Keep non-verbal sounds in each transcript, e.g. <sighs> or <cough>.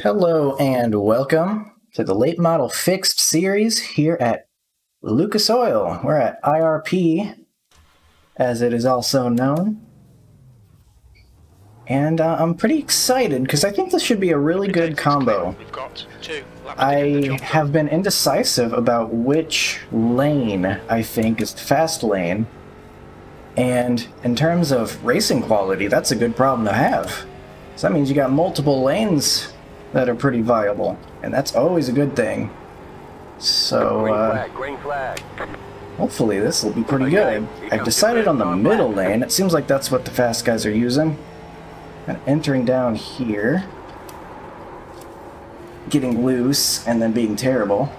Hello and welcome to the Late Model Fixed series here at Lucas Oil. We're at IRP, as it is also known. And uh, I'm pretty excited because I think this should be a really good combo. I have been indecisive about which lane I think is the fast lane. And in terms of racing quality, that's a good problem to have. So that means you got multiple lanes that are pretty viable, and that's always a good thing. So, uh, hopefully this will be pretty good. I've decided on the middle lane. It seems like that's what the fast guys are using. And entering down here, getting loose, and then being terrible.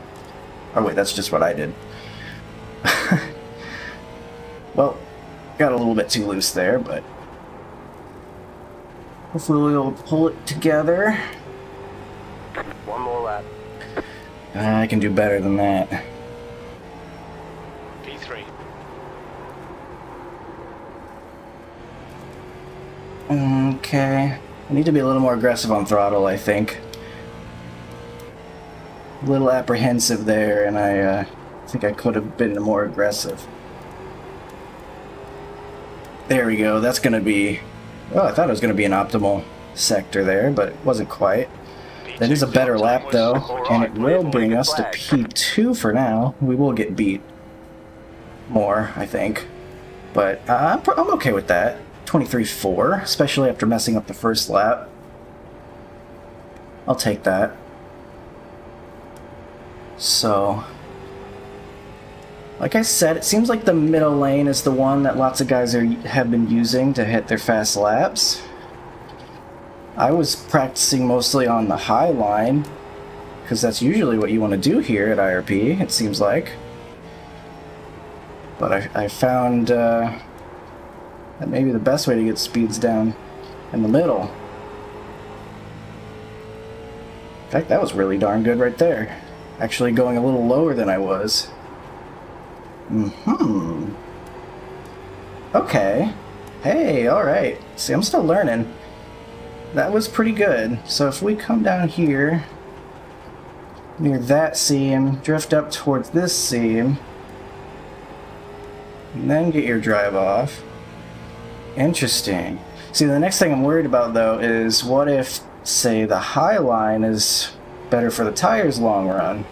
Oh wait, that's just what I did. <laughs> well, got a little bit too loose there, but hopefully we'll pull it together. One more lap. I can do better than that. P3. Okay. I need to be a little more aggressive on throttle, I think. A little apprehensive there, and I uh, think I could have been more aggressive. There we go. That's going to be... Oh, I thought it was going to be an optimal sector there, but it wasn't quite. That is a better lap, though, and it will bring us to P2 for now. We will get beat more, I think. But uh, I'm, I'm okay with that. 23-4, especially after messing up the first lap. I'll take that. So, like I said, it seems like the middle lane is the one that lots of guys are have been using to hit their fast laps. I was practicing mostly on the high line, because that's usually what you want to do here at IRP, it seems like. But I, I found uh, that maybe the best way to get speeds down in the middle. In fact, that was really darn good right there. Actually going a little lower than I was. Mm-hmm. Okay. Hey, alright. See, I'm still learning that was pretty good. So if we come down here, near that seam, drift up towards this seam, and then get your drive off. Interesting. See, the next thing I'm worried about, though, is what if, say, the high line is better for the tires long run?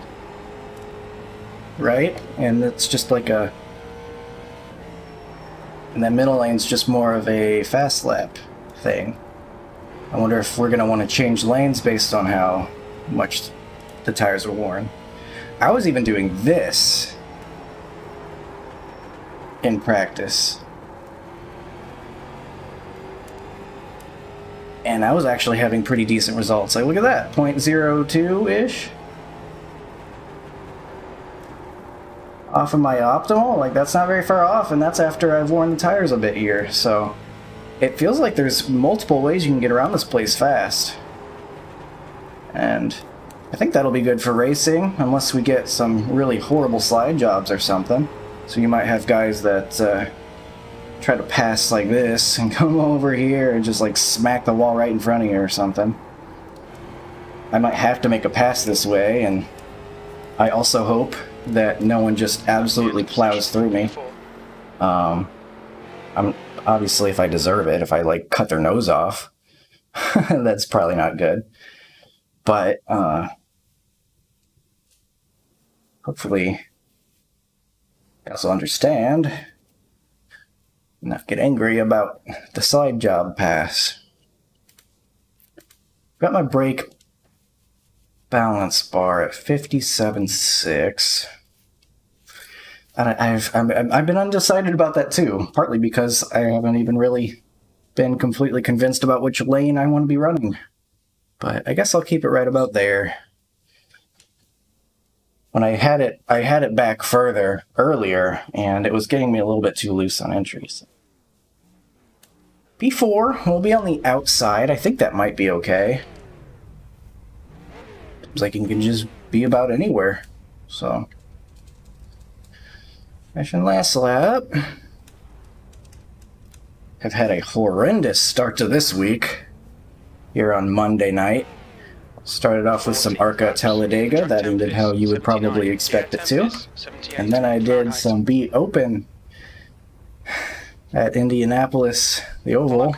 Right? And it's just like a... And that middle lane's just more of a fast lap thing. I wonder if we're going to want to change lanes based on how much the tires are worn. I was even doing this in practice. And I was actually having pretty decent results. Like, look at that, 0.02-ish. Off of my optimal, like that's not very far off, and that's after I've worn the tires a bit here, so it feels like there's multiple ways you can get around this place fast. And I think that'll be good for racing, unless we get some really horrible slide jobs or something. So you might have guys that uh, try to pass like this and <laughs> come over here and just like smack the wall right in front of you or something. I might have to make a pass this way, and I also hope that no one just absolutely plows through me. Um, I'm obviously if I deserve it, if I like cut their nose off, <laughs> that's probably not good. But uh, hopefully, I also understand and not get angry about the slide job pass. Got my brake balance bar at 57.6. And I, have i have been undecided about that too, partly because I haven't even really been completely convinced about which lane I want to be running. But I guess I'll keep it right about there. When I had it, I had it back further earlier, and it was getting me a little bit too loose on entries. P4 we'll be on the outside. I think that might be okay. Seems like it can just be about anywhere. So. Mission last lap. Have had a horrendous start to this week here on Monday night. Started off with some Arca Talladega, that ended how you would probably expect it to. And then I did some beat open at Indianapolis, the Oval,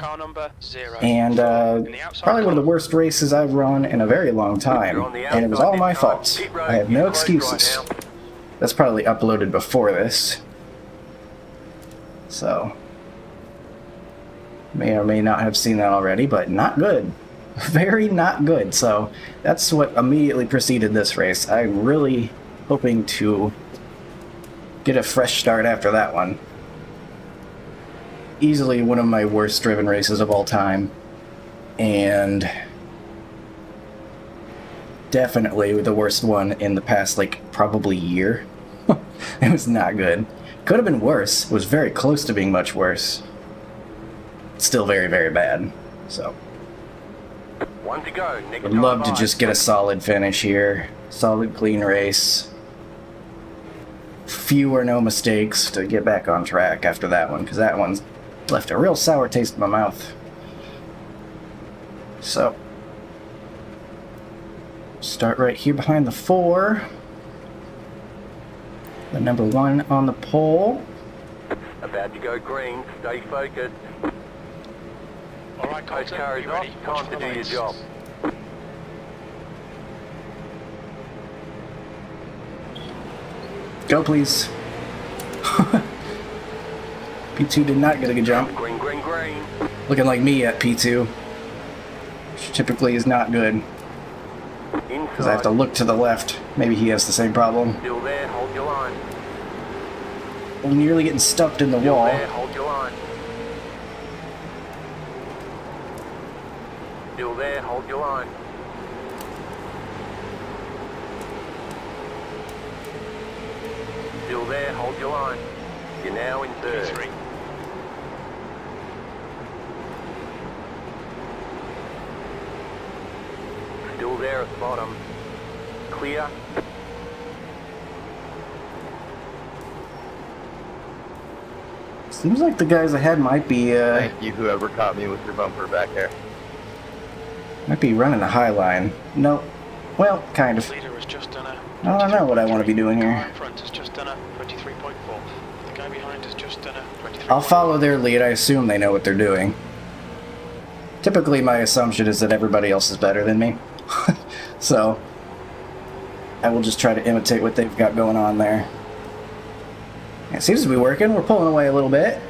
and uh, probably one of the worst races I've run in a very long time, and it was all my fault. I have no excuses. That's probably uploaded before this, so may or may not have seen that already, but not good. <laughs> Very not good, so that's what immediately preceded this race. I'm really hoping to get a fresh start after that one easily one of my worst driven races of all time. And definitely the worst one in the past, like, probably year. <laughs> it was not good. Could have been worse. It was very close to being much worse. Still very, very bad. So. One to go. Would love to just get a solid finish here. Solid, clean race. Few or no mistakes to get back on track after that one, because that one's left a real sour taste in my mouth. So, start right here behind the four. The number one on the pole. About to go green. Stay focused. All right, Those Colton, cars you off. ready? Time for to the do your job. Go, please. <laughs> P2 did not get a good jump. Green, green, green. Looking like me at P2. Which typically is not good. Inside. Because I have to look to the left. Maybe he has the same problem. Still there. Hold your line. I'm nearly getting stuffed in the Still wall. there. Hold your line. Still there. Hold your line. Still there. Hold your line. You're now in third. P3. There at the bottom. Clear. Seems like the guys ahead might be uh, Thank you, whoever caught me with your bumper back there. might be running a high line. No, well, kind of. Leader has just done a. I don't know what I wanna be doing here. in front has just done a 23.4. The guy behind has just done a 23. I'll follow their lead. I assume they know what they're doing. Typically, my assumption is that everybody else is better than me. <laughs> so, I will just try to imitate what they've got going on there. It seems to be working. We're pulling away a little bit.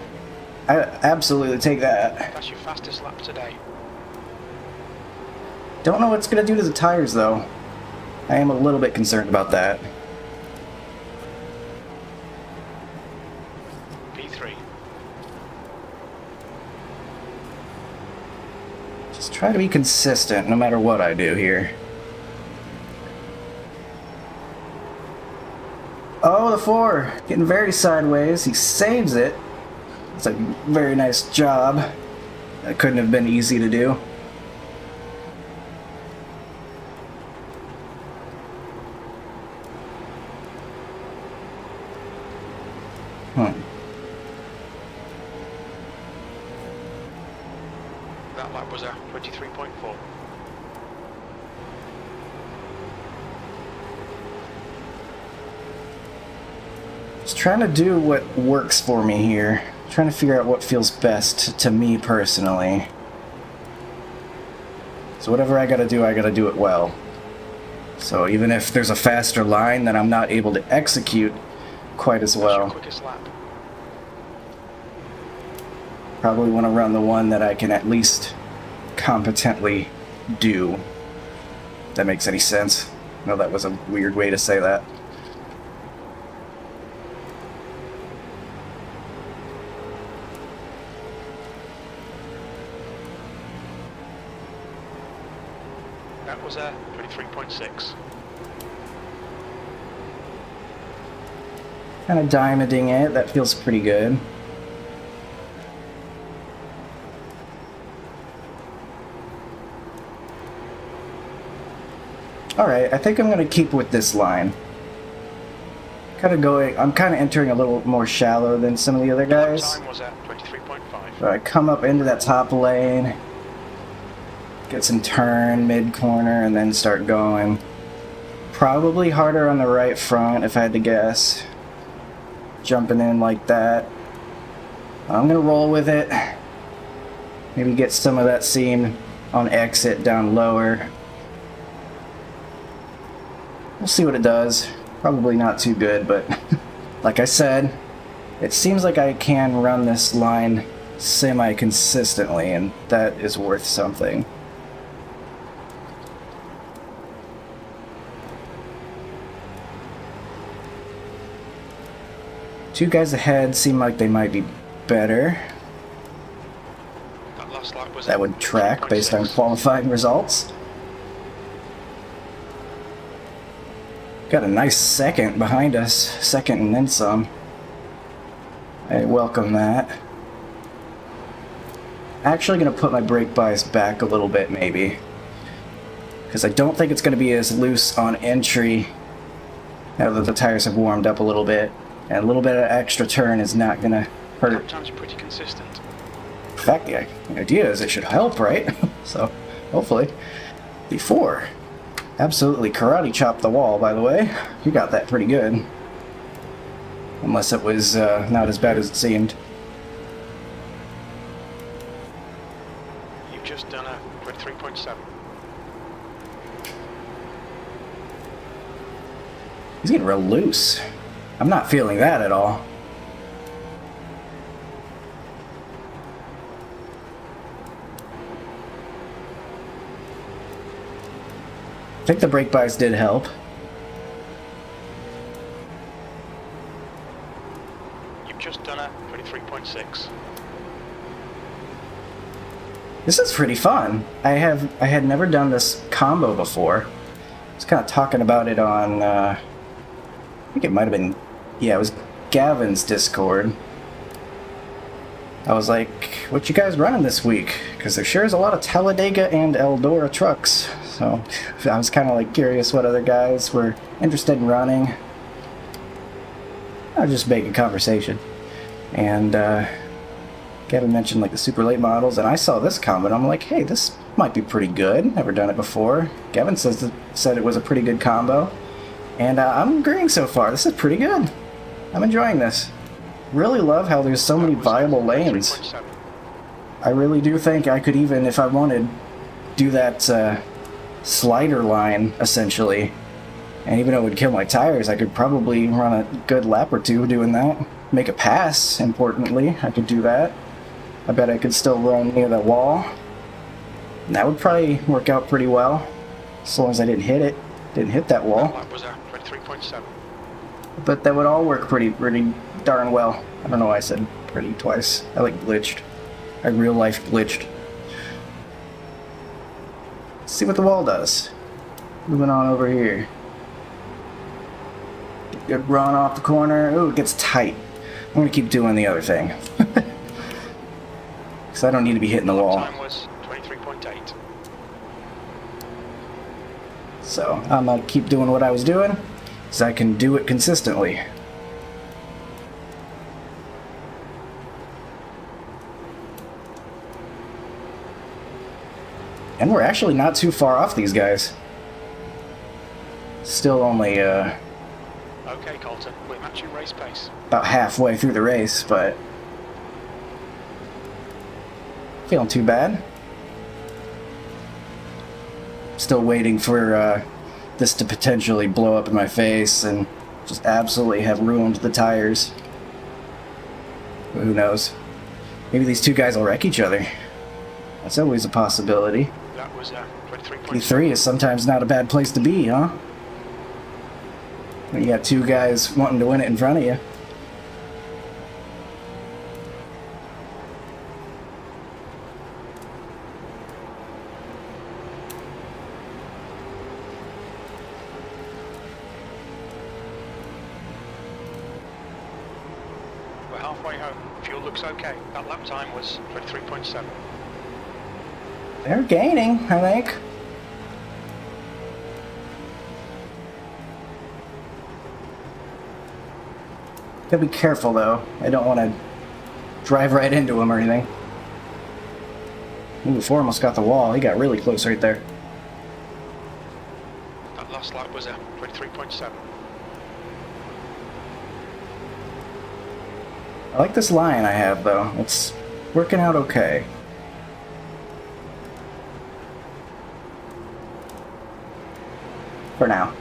I absolutely take that. That's your fastest lap today. Don't know what it's going to do to the tires, though. I am a little bit concerned about that. P3. Just try to be consistent no matter what I do here. Oh, the four. Getting very sideways. He saves it. It's a very nice job. That couldn't have been easy to do. It's trying to do what works for me here. Trying to figure out what feels best to me personally. So whatever I gotta do, I gotta do it well. So even if there's a faster line that I'm not able to execute quite as well. Probably want to run the one that I can at least competently do. That makes any sense. No, that was a weird way to say that. That was a 23.6. Kind of diamonding it, that feels pretty good. Alright, I think I'm going to keep with this line. Kind of going, I'm kind of entering a little more shallow than some of the other guys. time was at So I come up into that top lane. get some turn mid-corner and then start going. Probably harder on the right front if I had to guess. Jumping in like that. I'm gonna roll with it. Maybe get some of that seam on exit down lower. We'll see what it does. Probably not too good, but <laughs> like I said, it seems like I can run this line semi-consistently, and that is worth something. Two guys ahead seem like they might be better. That last lap was That would track based on qualifying results. Got a nice second behind us. Second and then some. I welcome that. Actually gonna put my brake bias back a little bit maybe. Because I don't think it's gonna be as loose on entry now that the tires have warmed up a little bit. And a little bit of extra turn is not gonna hurt Lap time's pretty consistent. in fact, the idea is it should help, right? <laughs> so, hopefully. Before. Absolutely karate chopped the wall, by the way. You got that pretty good. Unless it was uh, not as bad as it seemed. You've just done a three-point seven. He's getting real loose. I'm not feeling that at all. Think the brake bias did help. You've just done a 23.6. This is pretty fun. I have I had never done this combo before. I was kind of talking about it on uh, I think it might have been yeah, it was Gavin's Discord. I was like, "What you guys running this week?" Because there sure is a lot of Talladega and Eldora trucks. So I was kind of like curious what other guys were interested in running. I was just making conversation, and uh, Gavin mentioned like the super late models, and I saw this comment. I'm like, hey, this might be pretty good. Never done it before. Gavin says that, said it was a pretty good combo, and uh, I'm agreeing so far. This is pretty good. I'm enjoying this. Really love how there's so many viable lanes. I really do think I could even, if I wanted, do that uh, slider line essentially. And even though it would kill my tires, I could probably run a good lap or two doing that. Make a pass, importantly. I could do that. I bet I could still run near the wall. And that would probably work out pretty well. As long as I didn't hit it. Didn't hit that wall. That was a 23.7. But that would all work pretty, pretty darn well. I don't know why I said pretty twice. I like glitched. I real life glitched. See what the wall does. Moving on over here. Good run off the corner. Ooh, it gets tight. I'm gonna keep doing the other thing. <laughs> Because I don't need to be hitting the wall. Time was 23.8. So I'm gonna keep doing what I was doing, so I can do it consistently. And we're actually not too far off these guys. Still only uh, Okay, Colton, we're matching race pace. about halfway through the race, but feeling too bad. Still waiting for uh, this to potentially blow up in my face and just absolutely have ruined the tires. But who knows? Maybe these two guys will wreck each other. That's always a possibility. That was uh, 23.7. P3 is sometimes not a bad place to be, huh? You got two guys wanting to win it in front of you. We're halfway home. Fuel looks okay. That lap time was 23.7. They're gaining, I think. Gotta be careful though. I don't want to drive right into him or anything. Ooh, four almost got the wall. He got really close right there. That last lap was at 23.7. I like this line I have, though. It's working out okay. For now.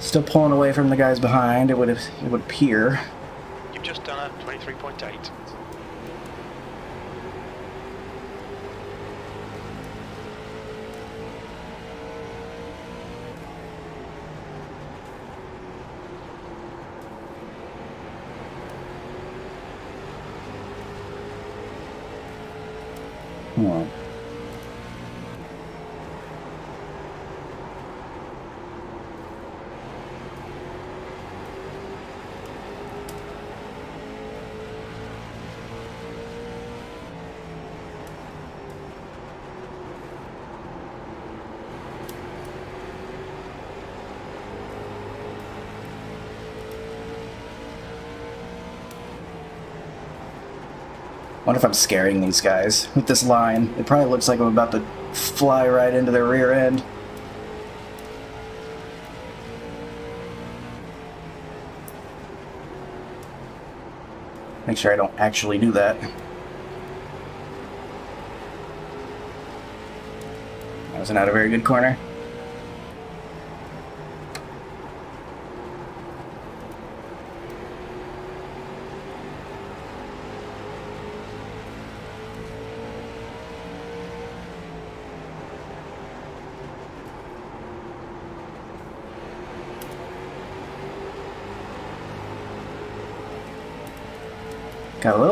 Still pulling away from the guys behind, it would it would appear. You've just done a 23.8. Hmm. Wonder if I'm scaring these guys with this line. It probably looks like I'm about to fly right into their rear end. Make sure I don't actually do that. That was not a very good corner.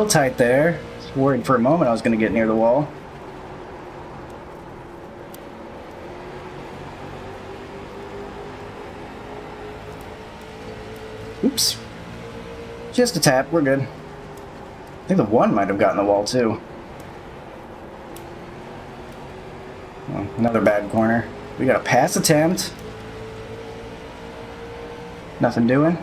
Little tight there. Was worried for a moment I was going to get near the wall. Oops. Just a tap, we're good. I think the one might have gotten the wall too. Oh, another bad corner. We got a pass attempt. Nothing doing.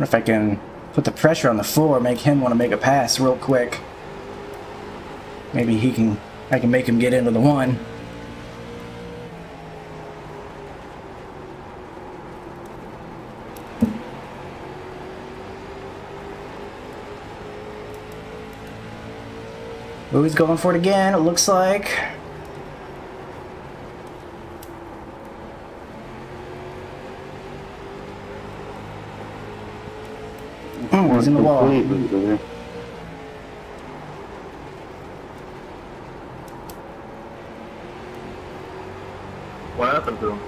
Wonder if I can put the pressure on the floor, make him want to make a pass real quick. Maybe he can, I can make him get into the one. He's going for it again, it looks like. Oh, he's in the wall. What happened to him?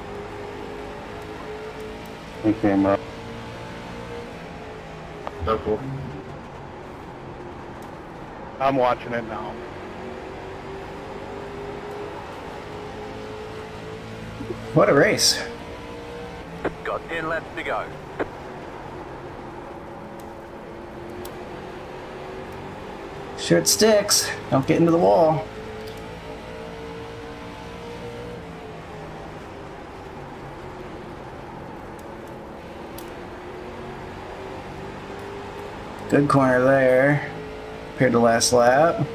He came up. So cool. I'm watching it now. What a race. Got 10 laps to go. Sure it sticks. Don't get into the wall. Good corner there. Compared to last lap.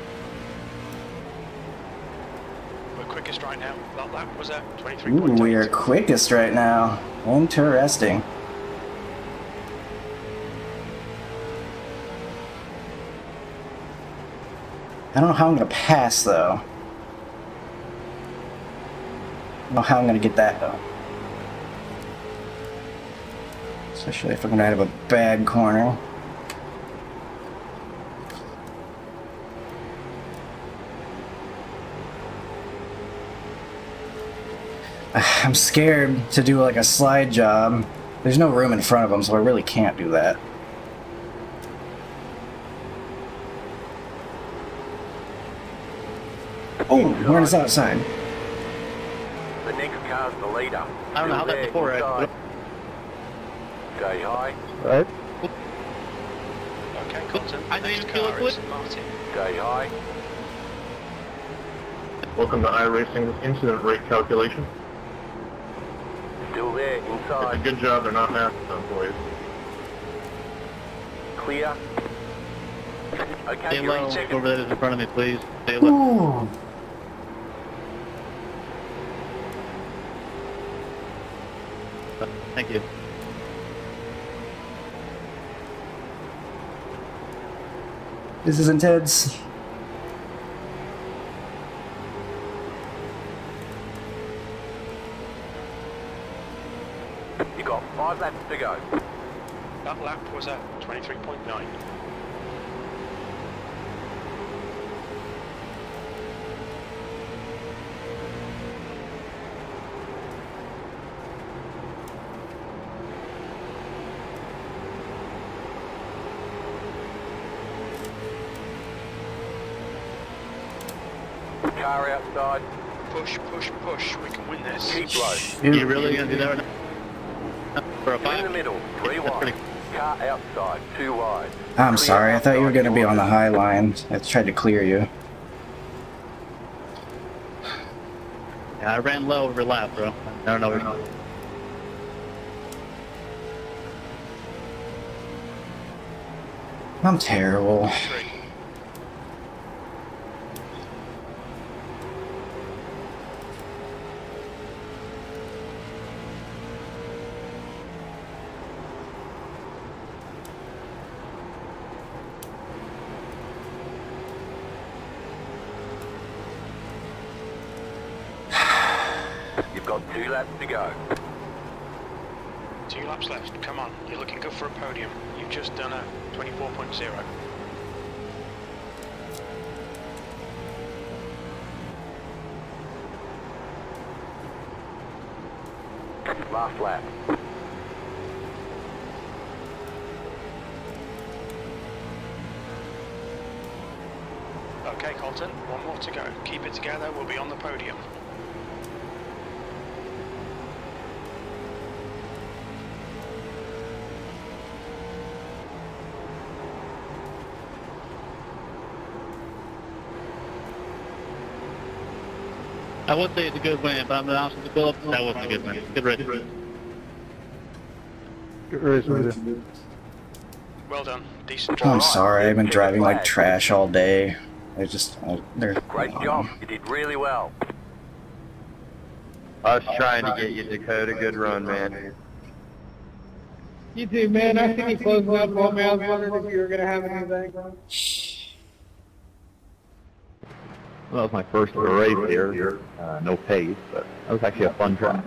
We're quickest right now. That lap was a Ooh, 23.8. we are quickest right now. Interesting. I don't know how I'm gonna pass though. I don't know how I'm gonna get that though. Especially if I'm gonna have a bad corner. <sighs> I'm scared to do like a slide job. There's no room in front of them, so I really can't do that. Oh, we're on his outside. The next car's the leader. I don't know how Still that before, Ed. inside. Go high, Right? Okay, Colton. I know Next you kill car it, is Martin. go high. Welcome to iRacing incident rate calculation. Still there, It's a good job they're not NASA employees. Clear. Okay, Stay you're low. in second. Whoever that is in front of me, please. Stay low. Ooh. Thank you. This is intense. You got five laps to go. That lap was at 23.9. Car outside. Push, push, push. We can win this. Keep low. You really gonna do that? For a You're in the middle. Three wide. Car outside. Two wide. I'm Clear sorry, I thought you were gonna be on the high line. I tried to clear you. Yeah, I ran low over lap, bro. I don't know. I'm terrible. Three. You've got two laps to go. Two laps left. Come on. You're looking good for a podium. You've just done a 24.0. Last lap. Okay, Colton. One more to go. Keep it together. We'll be on the podium. I would say it's a good win, but I'm honest with you, Philip. That wasn't a good win. Good race. Good race with you. Well done. Decent I'm sorry, I've been driving like trash all day. I just, I, they're, Great job. You did really well. I was trying to get you, Dakota. Good run, man. You too, man. I think you closing up on me. I was wondering if you were gonna have anything. Well, that was my first race here. Uh, no pace, but that was actually a fun track.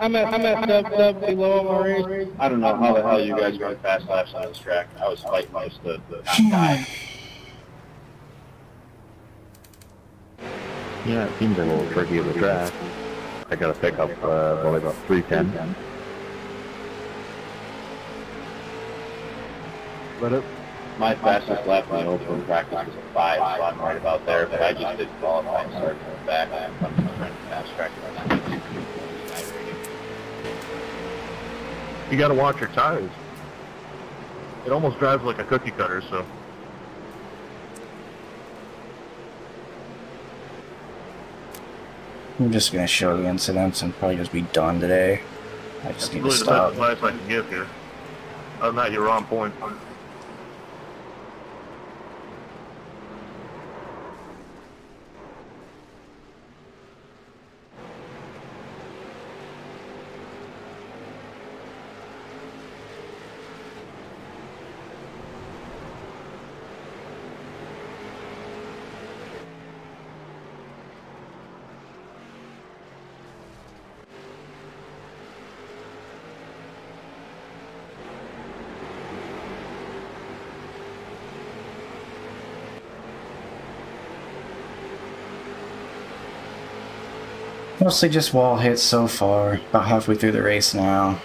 I messed, I messed up up below on my race. I don't know how the hell you guys run fast laps on this track. I was fighting most of the <sighs> time. Yeah, it seems a little tricky of a track. I got to pick up uh, only about 310. But it, My fastest lap in the open practice was a five, so I'm right about there, but I just didn't qualify and started going back. I'm just trying to fast track it. You got to watch your tires. It almost drives like a cookie cutter, so. I'm just gonna show the incidents and probably just be done today. I just That's need to stop. really the best advice I can give here. Other than that, you're on point. Mostly just wall hits so far. About halfway through the race now.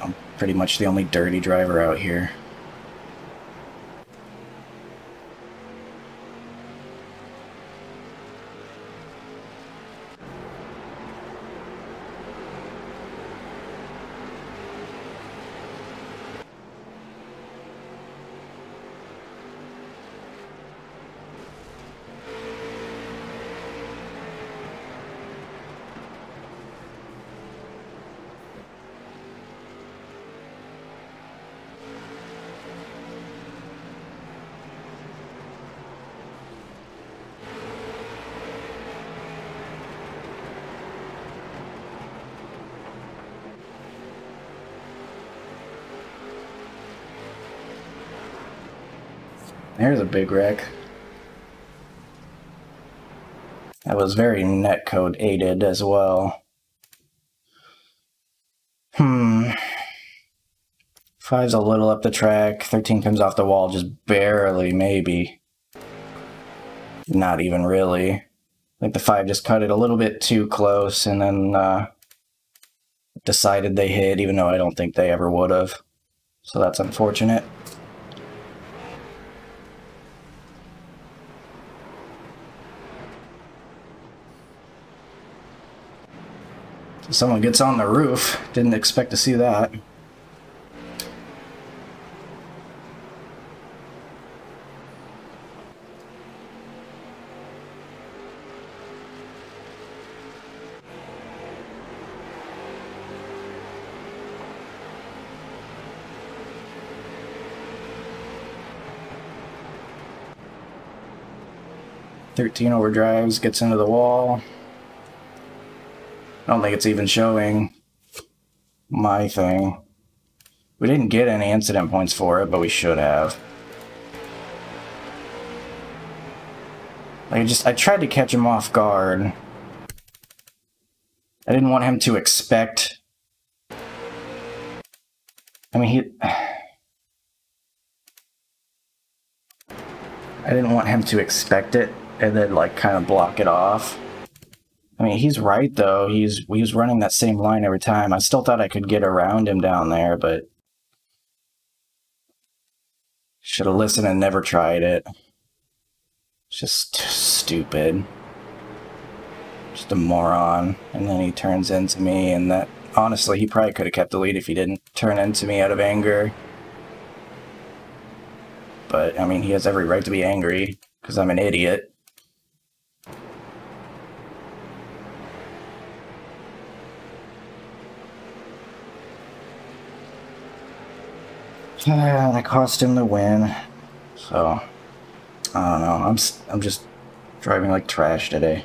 I'm pretty much the only dirty driver out here. There's a big wreck. That was very netcode aided as well. Hmm. Five's a little up the track. 13 comes off the wall just barely, maybe. Not even really. I think the five just cut it a little bit too close and then uh, decided they hit, even though I don't think they ever would have. So that's unfortunate. Someone gets on the roof. Didn't expect to see that. Thirteen overdrives, gets into the wall. I don't think it's even showing my thing. We didn't get any incident points for it, but we should have. I just, I tried to catch him off guard. I didn't want him to expect... I mean, he... <sighs> I didn't want him to expect it and then, like, kind of block it off. I mean, he's right though. He's he was running that same line every time. I still thought I could get around him down there, but should have listened and never tried it. It's just stupid. Just a moron. And then he turns into me, and that honestly, he probably could have kept the lead if he didn't turn into me out of anger. But I mean, he has every right to be angry because I'm an idiot. That cost him the win. So, I don't know. I'm, I'm just driving like trash today.